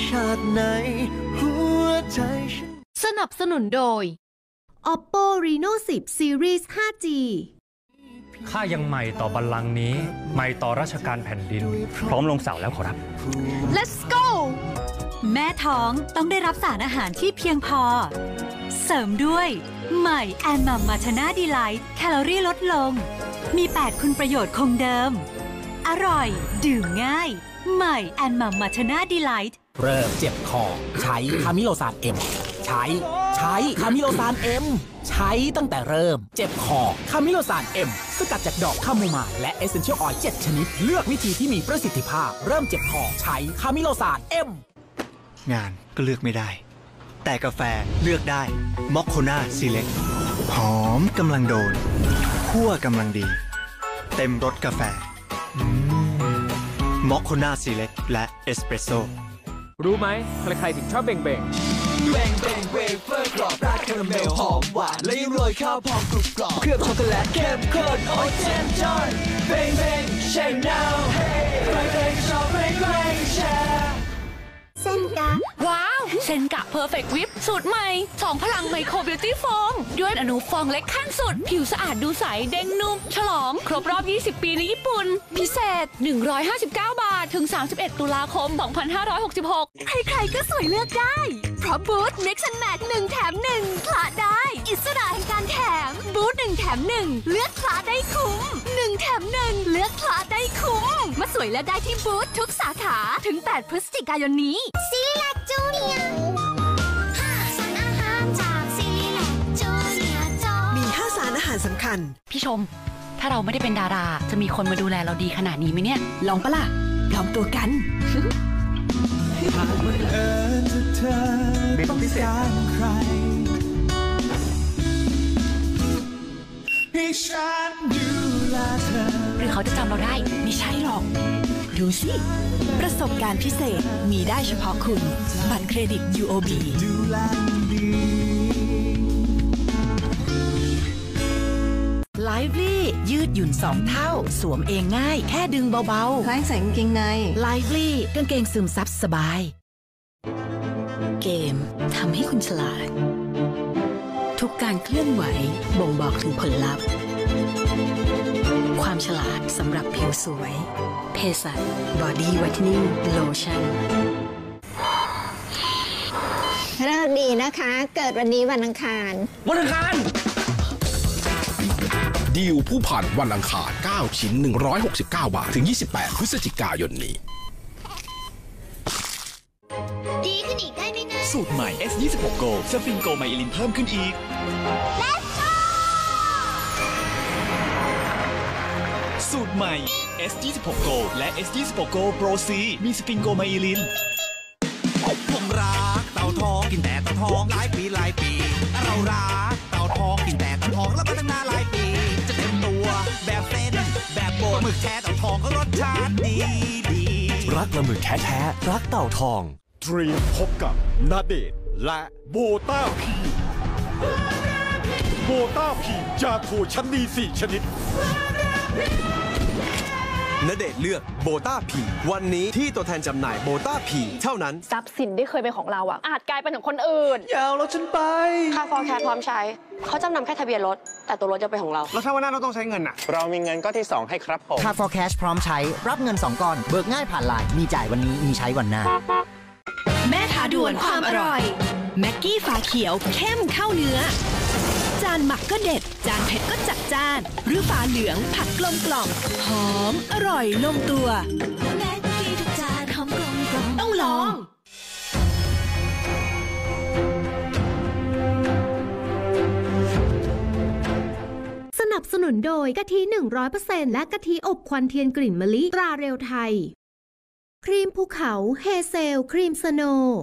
ชาติไหน หัวใจฉัน สนับสนุนโดย Oppo Reno 10 Series 5G ข้ายังใหม่ต่อบัลลังก์นี้ ใหม่ต่อราชการแผ่นดิน พร้อมลงเสาแล้วขอรับ Let's go แม่ท้องต้องได้รับสารอาหารที่เพียงพอ เสริมด้วยใหม่แอนมัมมาชนาดีไลท์แคลอรี่ลดลง มี 8 คุณประโยชน์คงเดิม อร่อย ดื่มง่าย ใหม่แอนมัมมาชนาดีไลท์เริ่มเจ็บคอ ใช้คามิโลซานเอ็มใช้ ใช้คามิโลซานเอ็มใช้ตั้งแต่เริ่ม เจ็บคอคามิโลซานเอ็มสกัดจากดอกคาโมไมล์และ essential oil 7ชนิด เลือกวิธีที่มีประสิทธิภาพ เริ่มเจ็บคอ ใช้คามิโลซานเอ็มงานก็เลือกไม่ได้ แต่กาแฟเลือกได้มอคโคนาซีเล็กหอมกำลังโดนคั่วกำลังดี เต็มรสกาแฟ มอคโคนาซีเล็กและเอสเปรสโซ่รู้ไหมใครๆถึงชอบเบ่งเบ่งแบ่งแบ่งเวเฟอร์กรอบราดคาราเมลหอมหวานและยังโรยข้าวพองกรุบกรอบเคลือบช็อกโกแลตเข้มข้นโอ้ยเจ็มจอยเบ่งเบ่งใช่ now ใครๆก็ชอบใครๆแชร์เส้น กะ ว้าว เซนกะเพอร์เฟกต์วิปสูตรใหม่ สองพลังไมโครบิวตี้โฟม ด้วยอนุฟองเล็กขั้นสุด ผิวสะอาดดูใส เด้งนุ่ม ฉลอง ครบรอบ 20 ปีในญี่ปุ่น พิเศษ 159 บาท ถึง 31 ตุลาคม 2566 ใครๆ ก็สวยเลือกได้ เพราะบูธ Mix and Match หนึ่งแถมหนึ่งคลาได้ อิสระแห่งการแถม บูธหนึ่งแถมหนึ่งเลือกคลาได้คุ้มหนึ่งแถมหนึ่งเลือกคลาได้คุ้มมาส วยเลือกได้ที่บูธทุกสาขาถึง 8 พฤศจิกายนนี้ ซีแลกจูเนียห้าสารอาหารจากซีแลกจูเนียจอมี5สารอาหารสำคัญ พี่ชม ถ้าเราไม่ได้เป็นดารา จะมีคนมาดูแลเราดีขนาดนี้ไหมเนี่ย ลองปะล่ะลองตัวกันต้องพิเศษใครให้ฉันดูแลเธอห รือเขาจะจำเราได้ ไม่ใช่หรอก ดูสิ ประสบการณ์พิเศษมีได้เฉพาะคุณ บัตรเครดิต UOB ดูแลดี Lively ยืดหยุ่น 2 เท่า สวมเองง่าย แค่ดึงเบาๆคล้ายใส่กางเกงใน Lively กางเกงซึมซับสบาย เกมทำให้คุณฉลาด ทุกการเคลื่อนไหวบ่งบอกถึงผลลัพธ์ ความฉลาดสำหรับผิวสวย เพสัต Body Whitening Lotion เลิกดีนะคะ เกิดวันนี้วันอังคาร วันอังคาร ดีลผู้ผ่านวันอังคาร 9 ชิ้น 169 บาท ถึง 28 พฤศจิกายนนี้ ดีขึ้นอีกได้ไหมนะ สูตรใหม่ S26 Go สฟินโกไมอิลินเพิ่มขึ้นอีก สูตรใหม่ S26 Go และ S26 Go Pro C มีสฟินโกไมอิลินผมรักเต่าทองกินแต่เต่าทองหลายปีหลายปี เรารักเต่าทองกินแต่เต่าทองแล้วมาตั้งนานหลายปี จะเต็มตัวแบบเส้นแบบโบนหมึกแท้เต่าทองก็รสชาติดีดีรักละมึกแท้แท้ๆรักเต่าทองเตรียมพบกับนาเดชน์และโบต้าพีโบต้าพีจากโคชันนีสี่ชนิด ณเดชน์เลือกโบต้าพีวันนี้ที่ตัวแทนจำหน่ายโบต้าพีเท่านั้น ทรัพย์สินที่เคยเป็นของเราอะอาจกลายเป็นของคนอื่นยาวแล้วฉันไป ค่าฟอร์แคร์พร้อมใช้ เขาจำนำแค่ทะเบียนรถ แต่ตัวรถจะเป็นของเรา แล้วถ้าวันหน้าเราต้องใช้เงินอะเรามีเงินก็ที่ 2 ให้ครับผมค่า for cash พร้อมใช้ รับเงิน 2ก้อน เบิกง่ายผ่านไลน์มีจ่ายวันนี้มีใช้วันหน้า แม่ท้าด่วนความอร่อยแม็กกี้ฝาเขียวเข้มเข้าเนื้อจานหมักก็เด็ด จานเผ็ดก็จัดจ้าน หรือฝาเหลืองผัดกลมกล่อมหอม อร่อยลงตัวแม็กกี้ทุกจานหอมกลมกล่อมต้องลองสนับสนุนโดยกะทิ 100%และกะทิอบควันเทียนกลิ่นมะลิตราเร็วไทย ครีมภูเขา เฮเซล ครีมสโนว์